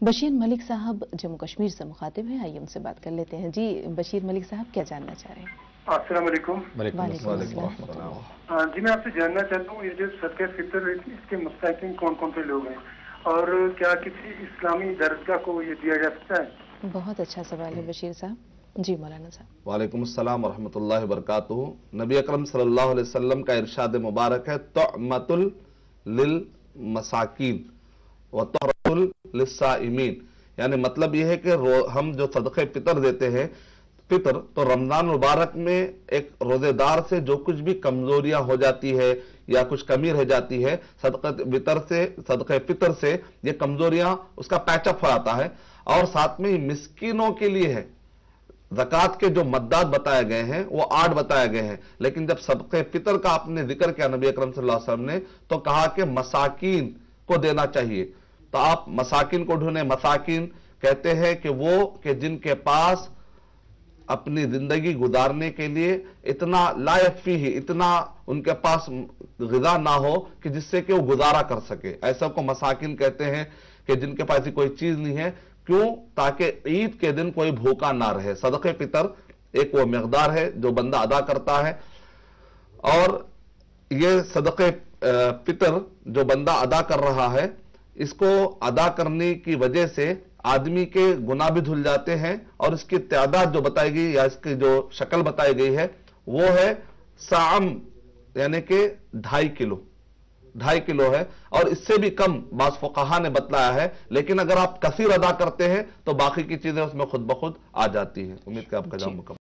بشیر ملک صاحب جموں کشمیر سے مخاطب ہیں آئیے ان سے بات کر لیتے ہیں۔ جی بشیر ملک صاحب کیا جاننا چاہ رہے ہیں؟ السلام علیکم۔ جی میں آپ سے جاننا چاہتا ہوں یہ جو صدقہ فطر اس کے مستحقین کون کون سے لوگ ہیں؟ اور کیا کسی اسلامی درسگاہ کو یہ دیا جا سکتا ہے؟ بہت اچھا سوال ہے بشیر صاحب۔ جی مولانا صاحب۔ وعلیکم السلام ورحمۃ اللہ وبرکاتہ۔ نبی اکرم صلی اللہ علیہ وسلم کا ارشاد مبارک ہے تعمت للمساکین و للصائمین یعنی مطلب یہ ہے کہ ہم جو صدقے پتر دیتے ہیں پتر تو رمضان مبارک میں ایک روزے دار سے جو کچھ بھی کمزوریاں ہو جاتی ہے یا کچھ کمی رہ جاتی ہے، صدقہ پتر سے یہ کمزوریاں اس کا پیچ اپ ہو جاتا ہے۔ اور ساتھ میں مسکینوں کے لیے ہے۔ زکاة کے جو مداد بتائے گئے ہیں، وہ آٹھ بتائے گئے ہیں۔ لیکن جب صدقہ پتر کا آپ نے ذکر کیا نبی اکرم صلی اللہ علیہ وسلم نے، تو کہا کہ مساکین کو دینا چاہیے۔ تو آپ مساکن کو ڈھونڈیں۔ مساکن کہتے ہیں کہ وہ کہ جن کے پاس اپنی زندگی گزارنے کے لیے اتنا لا ہی، اتنا ان کے پاس غذا نہ ہو کہ جس سے کہ وہ گزارا کر سکے۔ ایسا کو مساکن کہتے ہیں کہ جن کے پاس کوئی چیز نہیں ہے، کیوں؟ تاکہ عید کے دن کوئی بھوکا نہ رہے۔ صدق پتر ایک وہ مقدار ہے جو بندہ ادا کرتا ہے۔ اور یہ صدق پتر جو بندہ ادا کر رہا ہے اس کو ادا کرنے کی وجہ سے آدمی کے گناہ بھی دھل جاتے ہیں اور اس کی تعداد جو بتائی گئی یا اس کی جو شکل بتائی گئی ہے، وہ ہے سام یعنی کہ ڈھائی کلو ڈھائی کلو ہے۔ اور اس سے بھی کم بعض فقہہ نے بتلایا ہے، لیکن اگر آپ کثیر ادا کرتے ہیں تو باقی کی چیزیں اس میں خود بخود آ جاتی ہیں۔ امید کہ آپ کا جام مکمل